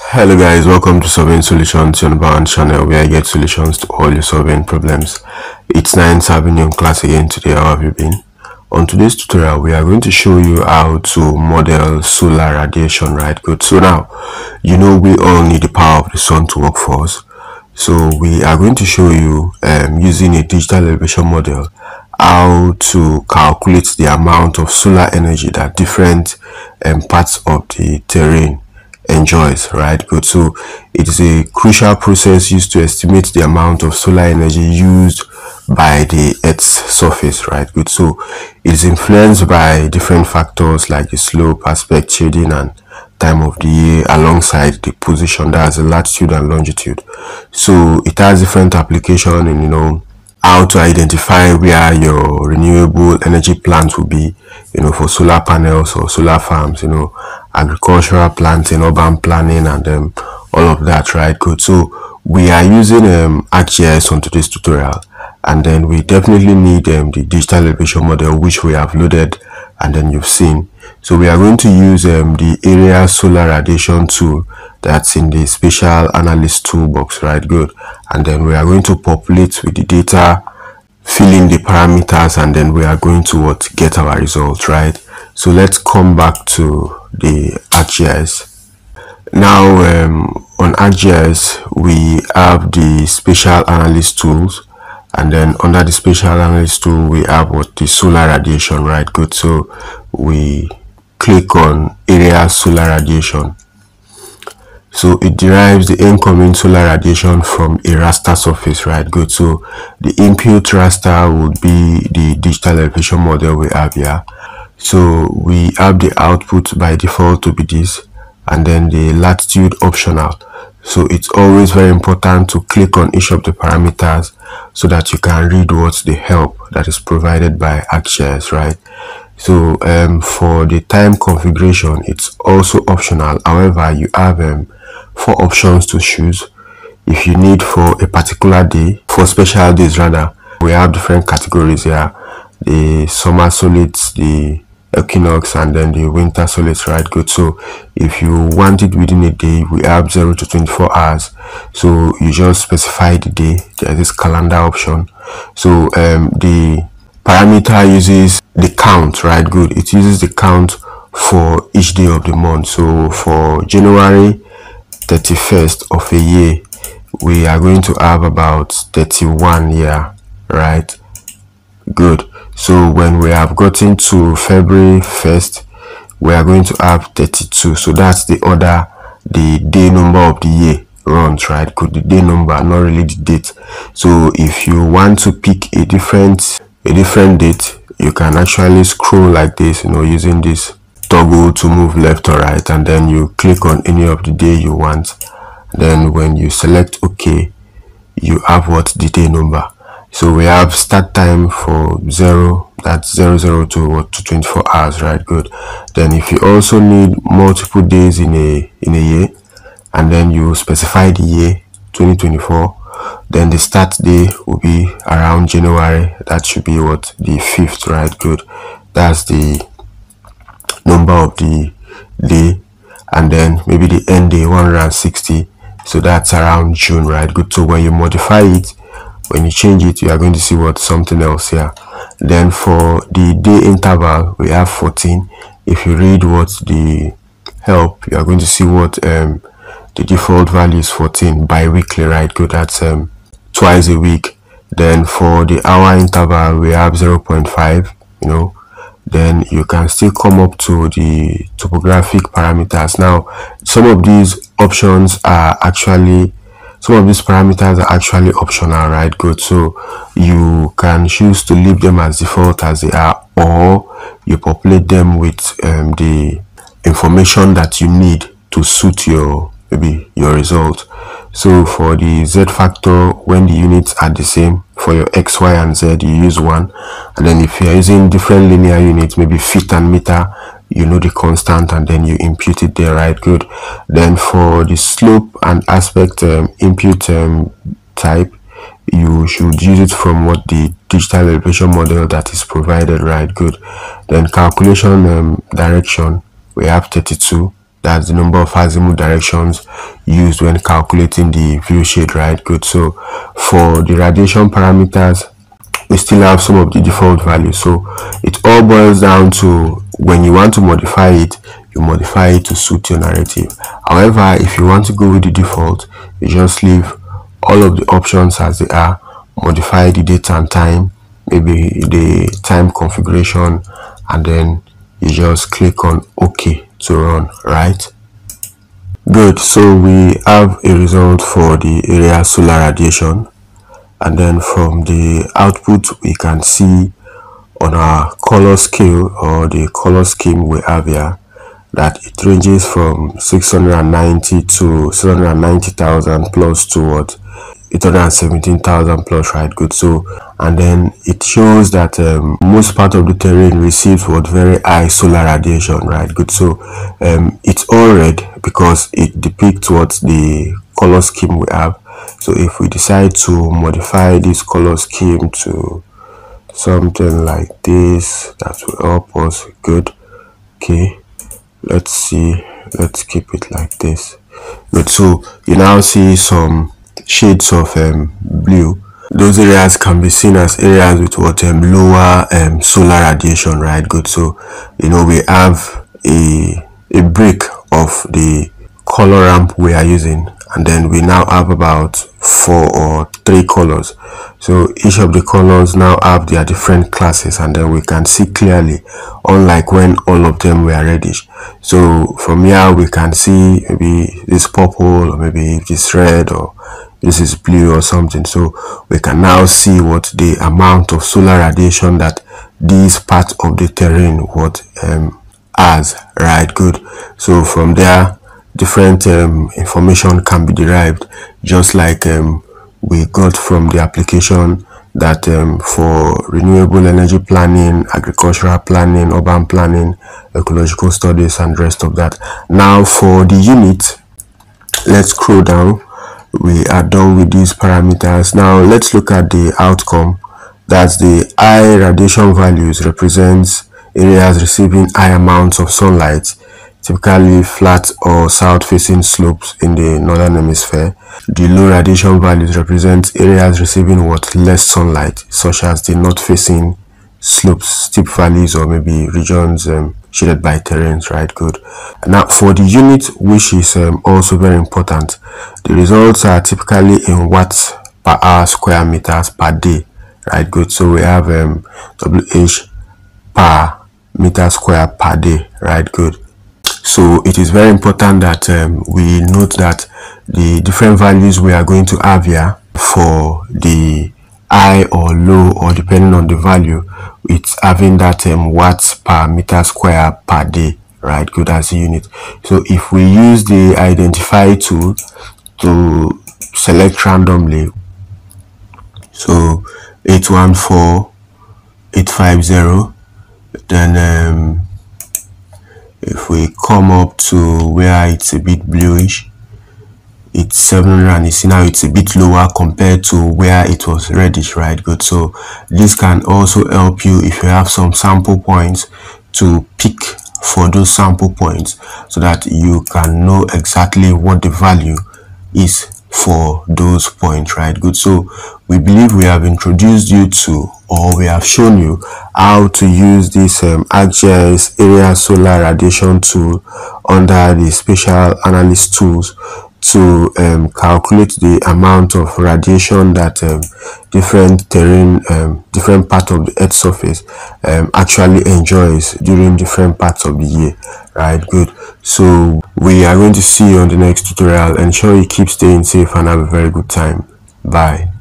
Hello guys, welcome to Surveying Solutions, your number channel where I get solutions to all your solving problems. It's 9th Avenue class again today, how have you been? On today's tutorial, we are going to show you how to model solar radiation, right? Good. So now, you know we all need the power of the sun to work for us. So we are going to show you um, using a digital elevation model how to calculate the amount of solar energy that different um, parts of the terrain enjoys right? Good so it is a crucial process used to estimate the amount of solar energy used by the earth's surface right? Good so it is influenced by different factors like the slope aspect shading and time of the year alongside the position that's the latitude and longitude. So it has different application in you know how to identify where your renewable energy plants will be, you know, for solar panels or solar farms, you know, agricultural planting, urban planning, and um, all of that, right? Good. So we are using um, ArcGIS on today's tutorial, and then we definitely need um, the digital elevation model, which we have loaded, and then you've seen. So we are going to use um, the area solar radiation tool that's in the spatial analyst toolbox, right? Good. And then we are going to populate with the data, fill in the parameters, and then we are going to what get our results, right? So let's come back to the ArcGIS. Now um, on ArcGIS, we have the spatial analyst tools and then under the spatial analyst tool we have what the solar radiation right? Good. So we click on area solar radiation. So it derives the incoming solar radiation from a raster surface right? Good. So the input raster would be the digital elevation model we have here so we have the output by default to be this and then the latitude optional. So it's always very important to click on each of the parameters so that you can read what's the help that is provided by ArcGIS right? So um, for the time configuration it's also optional. However you have um, four options to choose. If you need for a particular day for special days rather we have different categories here. The summer solstice the equinox and then the winter solstice right good so if you want it within a day we have 0 to 24 hours. So you just specify the day. There's this calendar option. So um, the parameter uses the count right? Good. It uses the count for each day of the month. So for january 31st of a year we are going to have about 31 year right? Good so when we have gotten to february 1st we are going to have 32 so that's the order the day number of the year runs right? Could the day number not really the date. So if you want to pick a different a different date you can actually scroll like this you know using this toggle to move left or right and then you click on any of the day you want. Then when you select ok you have what? The day number so we have start time for zero that's zero zero to what to 24 hours right good. Then if you also need multiple days in a in a year and then you specify the year 2024 then the start day will be around january. That should be what the fifth right good. That's the number of the day. And then maybe the end day 160 so that's around june right good. So when you modify it when you change it you are going to see what? Something else here then for the day interval we have 14 if you read what the help you are going to see what um the default value is 14 bi-weekly right? Good that's um twice a week. Then for the hour interval we have 0.5 you know. Then you can still come up to the topographic parameters. Now some of these options are actually some of these parameters are actually optional right? Good. So you can choose to leave them as default as they are or you populate them with um, the information that you need to suit your maybe your result. So for the z factor when the units are the same for your x y and z you use one. And then if you're using different linear units maybe feet and meter you know the constant and then you impute it there right? Good. Then for the slope and aspect um, input um, type you should use it from what the digital elevation model that is provided right? Good. Then calculation um, direction we have 32 that's the number of azimuth directions used when calculating the viewshed right? Good. So for the radiation parameters we still have some of the default values. So it all boils down to when you want to modify it you modify it to suit your narrative. However if you want to go with the default you just leave all of the options as they are modify the date and time maybe the time configuration and then you just click on ok to run right? Good. So we have a result for the area solar radiation. And then from the output we can see on our color scale or the color scheme we have here that it ranges from 690 to 690,000 plus towards what 817,000 plus right good. So and then it shows that um, most part of the terrain receives what? Very high solar radiation right good. So um, it's all red because it depicts what? The color scheme we have. So if we decide to modify this color scheme to something like this that will help us good. Okay let's see let's keep it like this. Good so you now see some shades of um, blue. Those areas can be seen as areas with what um, lower um, solar radiation right? Good. So you know we have a a break of the color ramp we are using and then we now have about four or three colors. So each of the colors now have their different classes and then we can see clearly unlike when all of them were reddish. So from here we can see maybe this purple or maybe this red or this is blue or something. So we can now see what the amount of solar radiation that this part of the terrain what um has. Right good. So from there different um, information can be derived just like um, we got from the application that um, for renewable energy planning, agricultural planning, urban planning, ecological studies and rest of that. Now for the unit, let's scroll down. We are done with these parameters. Now let's look at the outcome. That's the high radiation values represents areas receiving high amounts of sunlight typically flat or south-facing slopes in the northern hemisphere. The low radiation values represent areas receiving what less sunlight, such as the north-facing slopes, steep valleys, or maybe regions um, shaded by terrains, right? Good. Now, for the unit, which is um, also very important, the results are typically in watts per hour square meters per day, right? Good. So we have um, WH per meter square per day, right? Good so it is very important that um, we note that the different values we are going to have here for the high or low or depending on the value it's having that um, watts per meter square per day right? Good as a unit. So if we use the identify tool to select randomly so 814 850 then um, if we come up to where it's a bit bluish it's 700 and you see now it's a bit lower compared to where it was reddish right? Good. So this can also help you if you have some sample points to pick for those sample points so that you can know exactly what the value is for those points right? Good. So we believe we have introduced you to or we have shown you how to use this um, ArcGIS area solar radiation tool under the spatial analyst tools to um, calculate the amount of radiation that um, different terrain, um, different part of the earth surface um, actually enjoys during different parts of the year. Right, good. So we are going to see you on the next tutorial. Ensure you keep staying safe and have a very good time. Bye.